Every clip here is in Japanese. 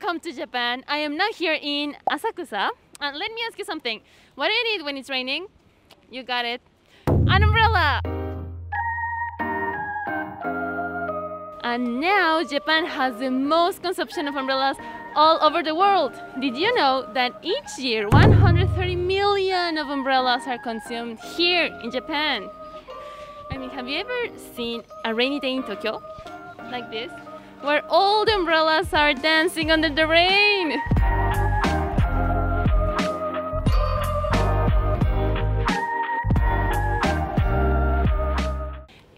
Welcome to Japan. I am now here in Asakusa. And let me ask you something. What do you need when it's raining? You got it. An umbrella. And now Japan has the most consumption of umbrellas all over the world. Did you know that each year 130 million of umbrellas are consumed here in Japan? I mean, have you ever seen a rainy day in Tokyo? Like this? Where all the umbrellas are dancing under the rain.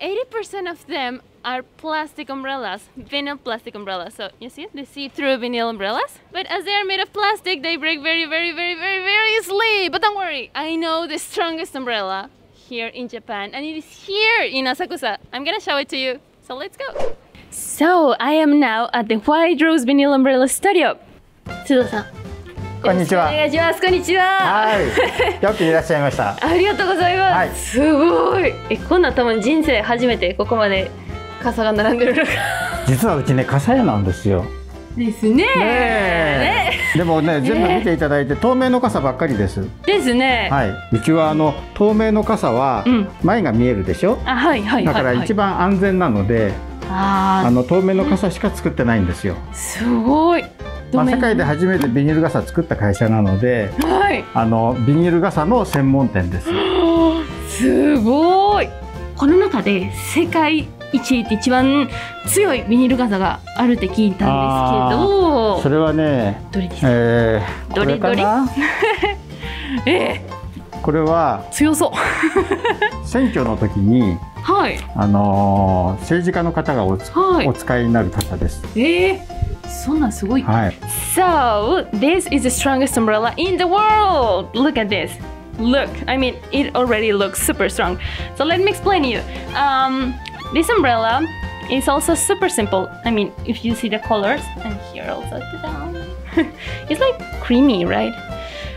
Eighty percent of them are plastic umbrellas, vinyl plastic umbrellas. So you see, they see-through vinyl umbrellas. But as they are made of plastic, they break very, very, very, very, very easily. But don't worry, I know the strongest umbrella here in Japan, and it is here in Asakusa. I'm gonna show it to you. So let's go. So I am now at the White Rose Vinyl Umbrella Studio. 須藤さん。こんにちはお願いします。こんにちは。はい、よくいらっしゃいました。ありがとうございます。はいすごい。え、こんな多分人生初めてここまで傘が並んでるのか。実はうちね、傘屋なんですよ。ですね。ねえでもね、全部見ていただいて、透明の傘ばっかりです。ですね。はい、うちはあの透明の傘はうん前が見えるでしょ？あ、はいはいはい、はい。だから一番安全なので、ああの透明の傘しか作ってないんですよ。ーすごい。まあ、世界で初めてビニール傘作った会社なので、はい。あのビニール傘の専門店です。すごい。この中で世界一って一番強いビニール傘があるって聞いたんですけど。それはね、どれですか？えー、こどれれ？かな。えこれはー、強そう。選挙の時に。はい。あのー政治家の方がおつ、はいお使いになる傘です。えー、そんなんすごい。はい。So, this is the strongest umbrella in the world. Look at this. Look, I mean, it already looks super strong. So, let me explain you. Um, this umbrella is also super simple. I mean, if you see the colors, and here also down, it's like creamy, right?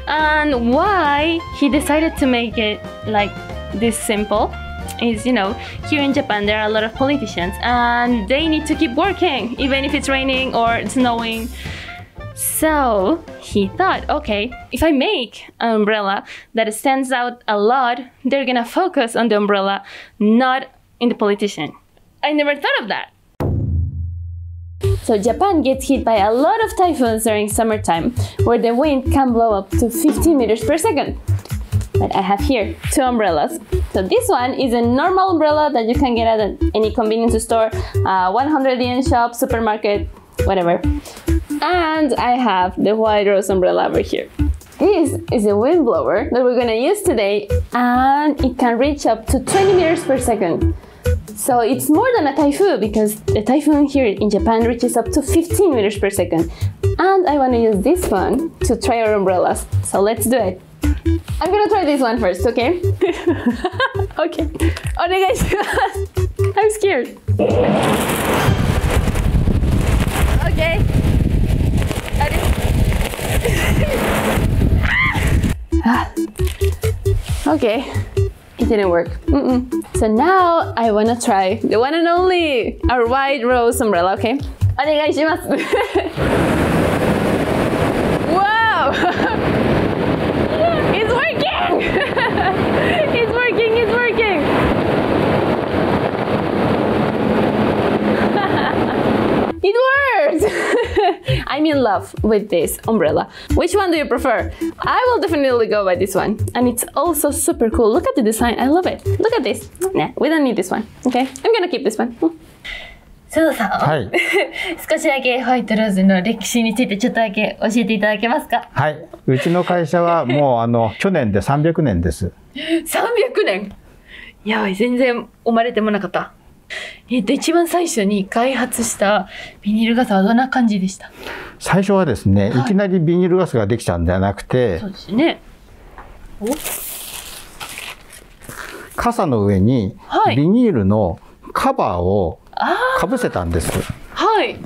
And why he decided to make it like this simple is you know here in japan there are a lot of politicians and they need to keep working even if it's raining or snowing. So he thought okay if i make an umbrella that stands out a lot they're gonna focus on the umbrella not in the politician. I never thought of that so Japan gets hit by a lot of typhoons during summertime, where the wind can blow up to 50 meters per second. But I have here two umbrellas. So this one is a normal umbrella that you can get at any convenience store, uh, 100 yen shop, supermarket, whatever. And I have the white rose umbrella over here. This is a wind blower that we're gonna use today, and it can reach up to 20 meters per second. So it's more than a typhoon because the typhoon here in Japan reaches up to 15 meters per second. And I want to use this one to try our umbrellas. So let's do it. I'm gonna try this one first, okay? okay. Onegaishimasu! I'm scared. Okay. Ah. okay. It didn't work. Mm -mm. So now I wanna try the one and only, our white rose umbrella, okay? Onegaishimasu! wow! it's working! it worked! I'm in love with this umbrella. Which one do you prefer? I will definitely go by this one. And it's also super cool. Look at the design. I love it. Look at this. Nah, we don't need this one. Okay, I'm gonna keep this one. 須藤さん、はい。少しだけホワイトローズの歴史についてちょっとだけ教えていただけますかはい。うちの会社はもうあの去年で300年です。300年やばい全然生まれてもなかったえっと一番最初に開発したビニール傘はどんな感じでした？最初はですね、い、きなりビニール傘ができたんではなくてそう、ですね。お。傘の上にはい。ビニールのカバーをあかぶせたんです。あはい。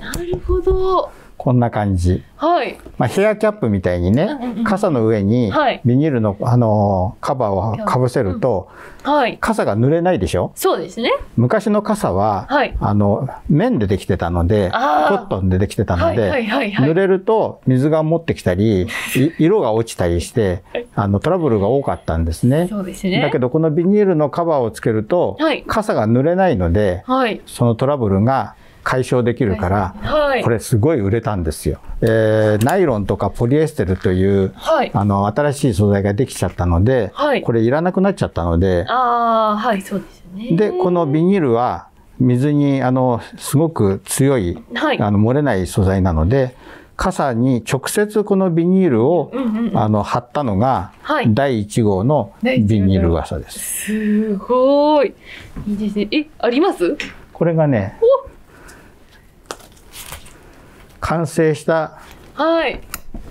なるほどここんな感じ。はい。まあ、ヘアキャップみたいにね、うんうんうん傘の上にはいビニールの、あのカバーをかぶせると、はい。傘が濡れないでしょ？そうですね。昔の傘は、はいあの綿でできてたのでコットンでできてたので、はいはいはいはい濡れると水が持ってきたりい 色が落ちたりしてあのトラブルが多かったんですね。そうですね。だけどこのビニールのカバーをつけると、はい傘が濡れないのではい。そのトラブルが解消できるから、はい。これすごい売れたんですよ。えーナイロンとかポリエステルというはい。あの新しい素材ができちゃったので、はいこれいらなくなっちゃったので、ああ、はい、そうですよね。でこのビニールは水にあのすごく強い、はいあの漏れない素材なので傘に直接このビニールを、うんうんうんあの貼ったのが、はい第1号のビニール傘です。すごい。いいですね。え、あります？これがね完成したはい。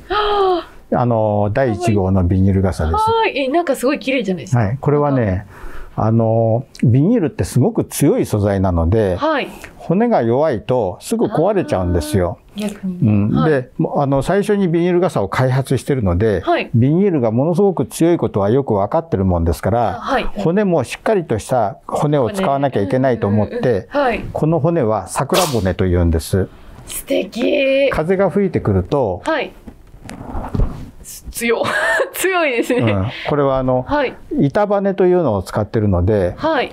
はあの第1号のビニール傘あ、です。はい。え、なんかすごい綺麗じゃないですか。はい、これはねあのビニールってすごく強い素材なのではい。骨が弱いとすぐ壊れちゃうんですよ。逆にね。うんはい、であの最初にビニール傘を開発してるので、はいビニールがものすごく強いことはよく分かってるもんですから、はい骨もしっかりとした骨を使わなきゃいけないと思って、はい。この骨は桜骨というんです。素敵。風が吹いてくると、はい。つ強。強いですね。うんこれはあのはい。板バネというのを使ってるのではい。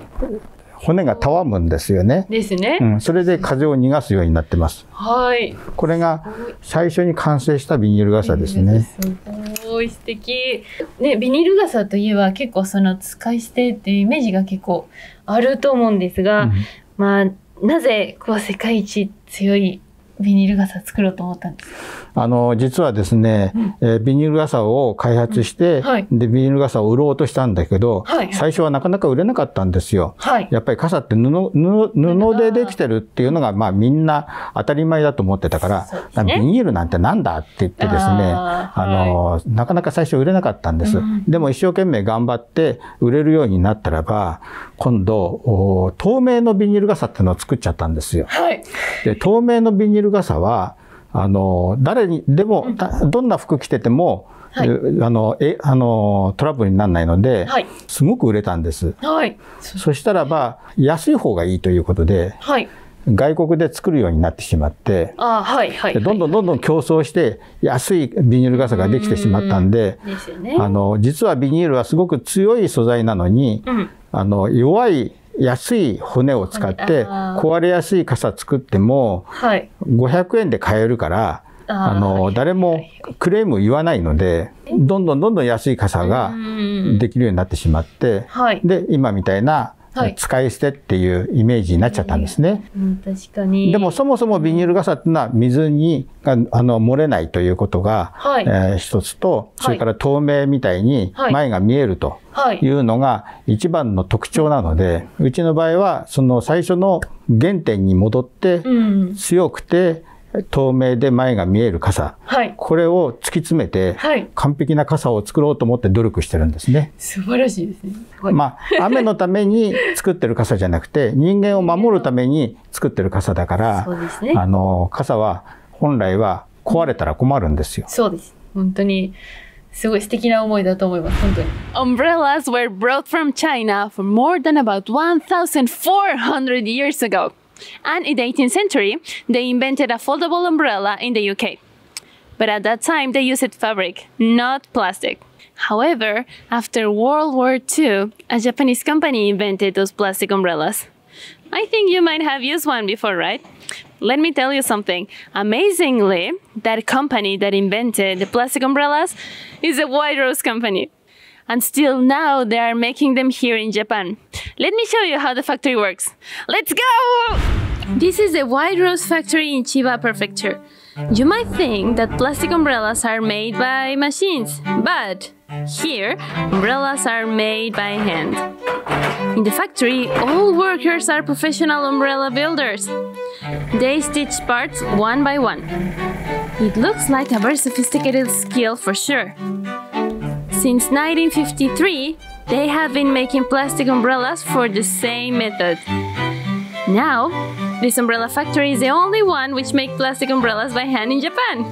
骨がたわむんですよね。ですね。うん、それで風を逃がすようになってます。はい。これが最初に完成したビニール傘ですね。すごい素敵。ね、ビニール傘といえば結構その使い捨てっていうイメージが結構あると思うんですが、うんまあ、なぜこう世界一強いビニール傘作ろうと思ったんですかあの実はですね、えービニール傘を開発して、うんはいでビニール傘を売ろうとしたんだけど、はいはい最初はなかなか売れなかったんですよ。はい。やっぱり傘って布布布でできてるっていうのがまあみんな当たり前だと思ってたから、ねビニールなんてなんだって言ってですねあーあの、なかなか最初売れなかったんです、うんでも一生懸命頑張って売れるようになったらば今度お透明のビニール傘っていうのを作っちゃったんですよ。はい。で透明のビニール傘はあの誰にでも、たどんな服着てても、はいあのえあのトラブルにならないので、はい。すごく売れたんです。はい。そしたらば安い方がいいということではい。外国で作るようになってしまってあーはい。はい。でどんどんどんどん競争して安いビニール傘ができてしまったんでですよね。あの実はビニールはすごく強い素材なのにうん。あの弱い安い骨を使って壊れやすい傘作ってもはい。500円で買えるからあのはい誰もクレーム言わないのでどんどんどんどん安い傘がうんできるようになってしまってはい。で今みたいなはい使い捨てっていうイメージになっちゃったんですね。うん、確かに。でもそもそもビニール傘っていうのは水にがあの漏れないということが、はいえー一つとそれから透明みたいにはい前が見えるとはいい。うのが一番の特徴なのでうちの場合はその最初の原点に戻ってうん。強くて透明で前が見える傘はい。これを突き詰めてはい。完璧な傘を作ろうと思って努力してるんですね。素晴らしいですね。はい。まあ雨のために作ってる傘じゃなくて 人間を守るために作ってる傘だからそうですね。あの傘は本来は壊れたら困るんですよ。そうです。本当に、すごい素敵な思いだと思います。本当に。Umbrellas were brought from China for more than about 1,400 years ago. And in the 18th century, they invented a foldable umbrella in the UK. But at that time, they used fabric, not plastic. However, after World War II, a Japanese company invented those plastic umbrellas. I think you might have used one before, right? Let me tell you something. Amazingly, that company that invented the plastic umbrellas is a White Rose company. And still now they are making them here in Japan. Let me show you how the factory works. Let's go! This is the White Rose factory in Chiba Prefecture. You might think that plastic umbrellas are made by machines, but here, umbrellas are made by hand. In the factory, all workers are professional umbrella builders. They stitch parts one by one. It looks like a very sophisticated skill for sure. Since 1953, they have been making plastic umbrellas for the same method. Now, This umbrella factory is the only one which make plastic umbrellas by hand in Japan.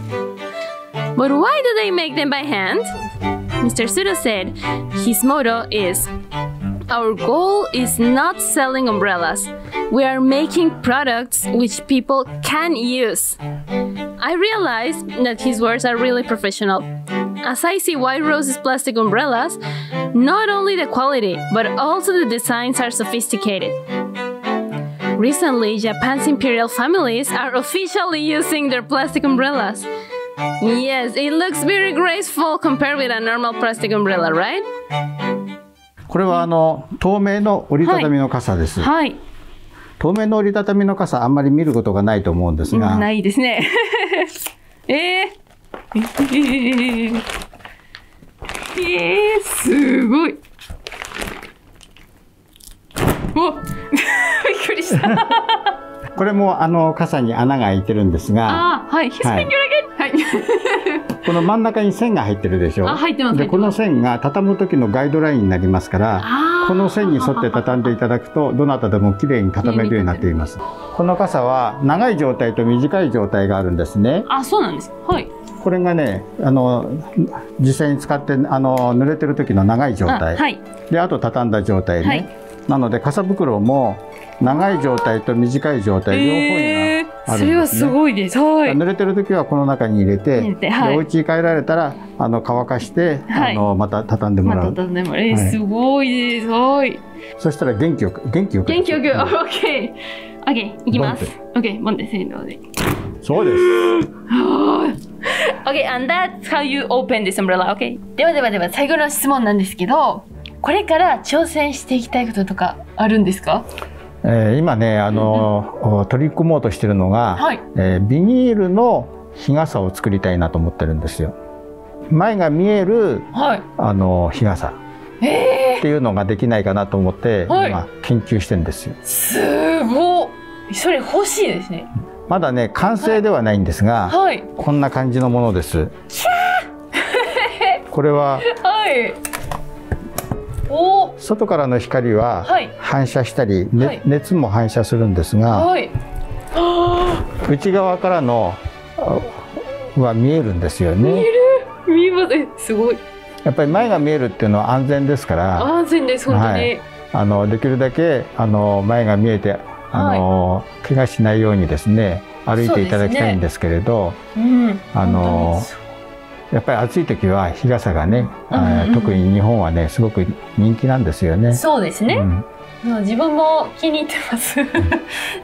But why do they make them by hand? Mr. Sudo said his motto is Our goal is not selling umbrellas. We are making products which people can use. I realized that his words are really professional. As I see White Rose's plastic umbrellas, not only the quality, but also the designs are sophisticated. Recently, Japan's imperial families are officially using their plastic umbrellas. Yes, it looks very graceful compared with a normal plastic umbrella, right? これはあの透明の折りたたみの傘です、はい。透明の折りたたみの傘あんまり見ることがないと思うんですが、ないですね。えー、 えー、えー、すごい。お びっくりした。これもあの傘に穴が開いてるんですがはい。はい。この真ん中に線が入ってるでしょあ入ってますでこの線が畳む時のガイドラインになりますからこの線に沿って畳んでいただくとどなたでもきれいに畳めるようになっていますこの傘は長い状態と短い状態があるんですねあ、そうなんです。はい。これがねあの実際に使ってあの濡れてる時の長い状態、あはい。であと畳んだ状態ね、はい。なので傘袋も長い状態と短い状態両方えにあー、それはるんですね、すごいです。はい。濡れてる時はこの中に入れて入れてはい。でお家に帰られたらあの乾かして、はい。あのまた畳んでもまらう、たたでも、えーはい。すごいです。はい。そしたら元気よく元気よく元気よく、うん。OK。OK、いきます。OK、ボンでせーので。そうです Okay, and that's how you open this umbrella. Okay? ではではでは最後の質問なんですけど、これから挑戦していきたいこととかあるんですか？えー今ねあの、取り組もうとしてるのが、はいえービニールの日傘を作りたいなと思ってるんですよ前が見えるはい。あの日傘えっていうのができないかなと思って、はい今研究してんですよー、すごい。それ欲しいですね。まだね完成ではないんですが、はい。こんな感じのものです これははい。外からの光ははい反射したり、ねはい熱も反射するんですが、内側からのあは見えるんですよあ、見えねる。見えます。え、すごい。やっぱり前が見えるっていうのは安全ですから安全です本当に。はいあのできるだけあの前が見えてあの、怪我しないようにですね歩いていただきたいんですけれど、うん。あのやっぱり暑い時は日傘がね、うんうんえー特に日本はねすごく人気なんですよね。そうですね。うんうん自分も気に入ってます。だか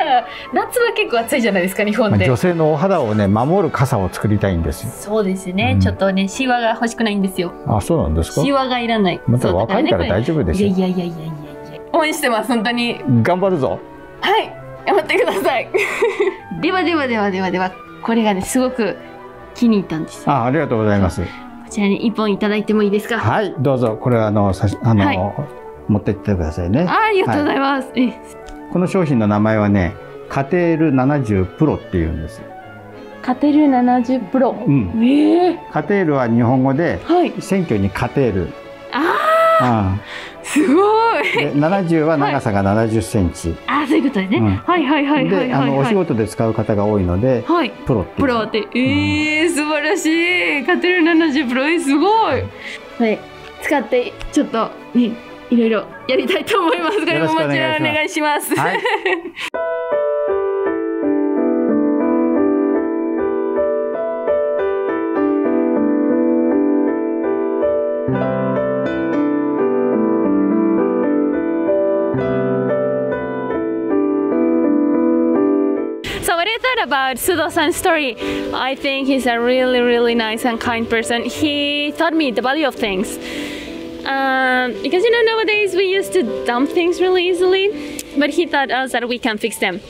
ら夏は結構暑いじゃないですか日本でまあ女。性のお肌をね守る傘を作りたいんですよ。そうですね、うんちょっとねシワが欲しくないんですよ。あ、そうなんですか？シワがいらない。また若いから大丈夫ですよ。やいやいやいやいやいや。応援してます本当に。頑張るぞ。はい頑張ってください。ではではではではではこれがねすごく気に入ったんです。こあ、ありがとうございます。ちらに一本いただいてもいいですか？はい、どうぞ。これはあのさしあの、はい持ってってくださいね。あありがとうございます。えこの商品の名前はね、カテール70プロっていうんです。カテル70プロ。うん。ええカテールは日本語ではい。選挙にカテール。あうんすごい。で70は長さが70センチ。ああそういうことですね。うんはいはいはいはいはいで、あのおはい。仕事で使う方が多いので、はい。プロって。プロって、ええ素晴らしい。カテル70プロ、えーすごい。はい、使ってちょっとね、いろいろやりたいと思います。これももちろんお願いします。はい。about Sudo-san's story, I think he's a really, really nice and kind person. He taught me the value of things. Um, because you know nowadays we used to dump things really easily, but he taught us that we can fix them.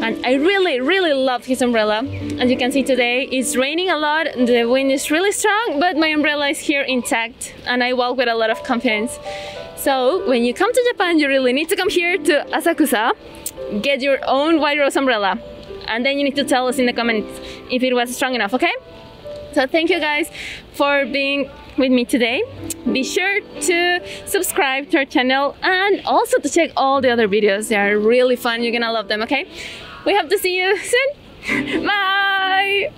And I really, really love his umbrella. As you can see today, it's raining a lot, the wind is really strong, but my umbrella is here intact and I walk with a lot of confidence. So when you come to Japan, you really need to come here to Asakusa, get your own white rose umbrella, and then you need to tell us in the comments if it was strong enough, okay? So thank you guys for being with me today. Be sure to subscribe to our channel and also to check all the other videos. They are really fun. You're gonna love them, okay? We hope to see you soon. Bye!